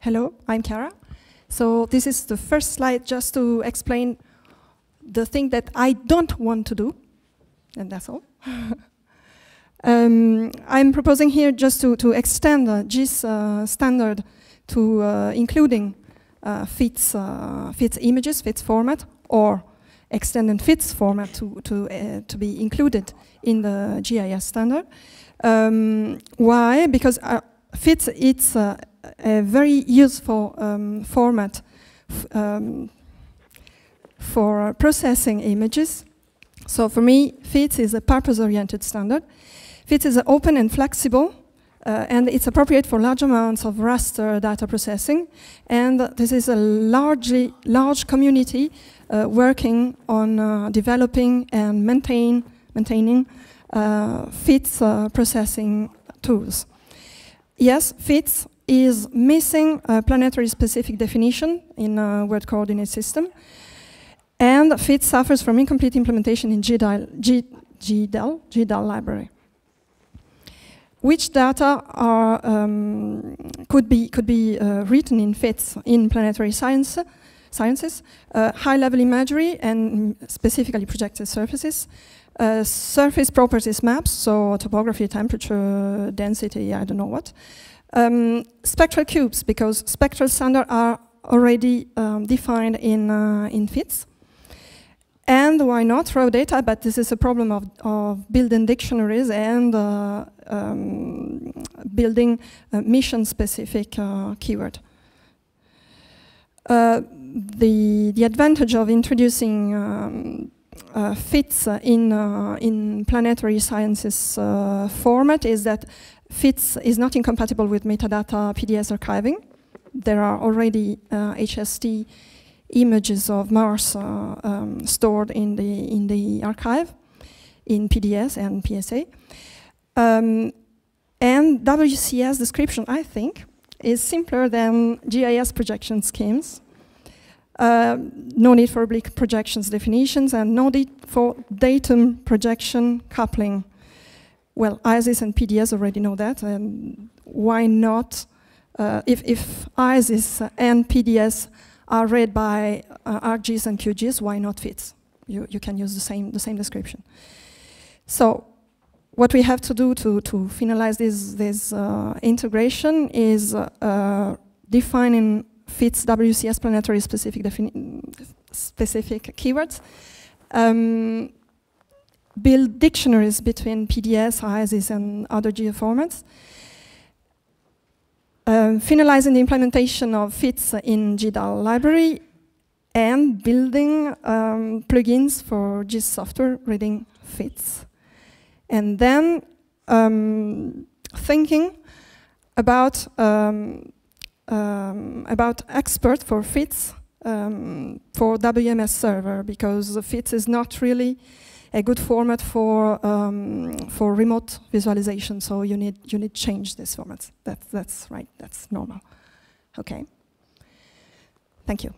Hello, I'm Chiara. So this is the first slide just to explain the thing that I don't want to do, and that's all. um, I'm proposing here just to, to extend the GIS uh, standard to uh, including uh, FITS, uh, FITS images, FITS format, or extended FITS format to, to, uh, to be included in the GIS standard. Um, why? Because uh, FITS it's uh, a very useful um, format um, for processing images. So for me, FITS is a purpose-oriented standard. FITS is open and flexible, uh, and it's appropriate for large amounts of raster data processing. And this is a largely large community uh, working on uh, developing and maintain, maintaining uh, FITS uh, processing tools. Yes, FITS is missing a planetary specific definition in a world coordinate system. And FITS suffers from incomplete implementation in GDAL, G, GDAL, GDAL library. Which data are, um, could be, could be uh, written in FITS in planetary science, sciences, uh, high-level imagery and specifically projected surfaces, uh, surface properties maps, so topography, temperature, density, I don't know what. Um, spectral cubes, because spectral standards are already um, defined in, uh, in FITS. And why not raw data, but this is a problem of, of building dictionaries and uh, um, building mission-specific uh, keyword. Uh, the, the advantage of introducing um, uh, FITS in, uh, in planetary sciences uh, format is that FITS is not incompatible with metadata PDS archiving. There are already HST images of Mars um, stored in the, in the archive in PDS and PSA. Um, and WCS description, I think, is simpler than GIS projection schemes. Uh, no need for oblique projections definitions and no need for datum projection coupling. Well, ISIS and PDS already know that, and why not? Uh, if, if ISIS and PDS are read by uh, and QGIS, why not FITS? You, you can use the same, the same description. So what we have to do to, to finalize this, this uh, integration is uh, defining FITS WCS planetary specific, specific keywords. Um, build dictionaries between PDS, ISIS, and other geoformats. Um, finalizing the implementation of FITS in GDAL library and building um, plugins for GIS software reading FITS. And then um, thinking about um, um, about expert for FITS um, for WMS server because FITS is not really a good format for um, for remote visualization. So you need you need change this format. That's that's right. That's normal. Okay. Thank you.